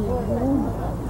Oh,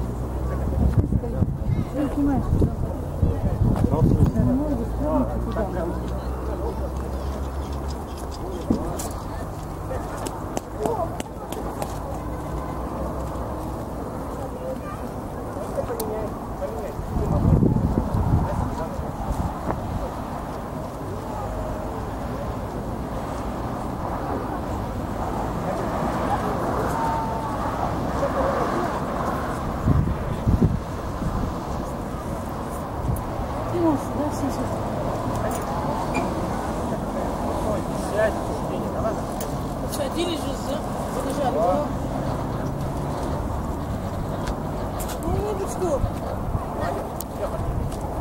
кинул сюда все сюда. Сядь, Садили же за, за ножа. Ну, ну, что?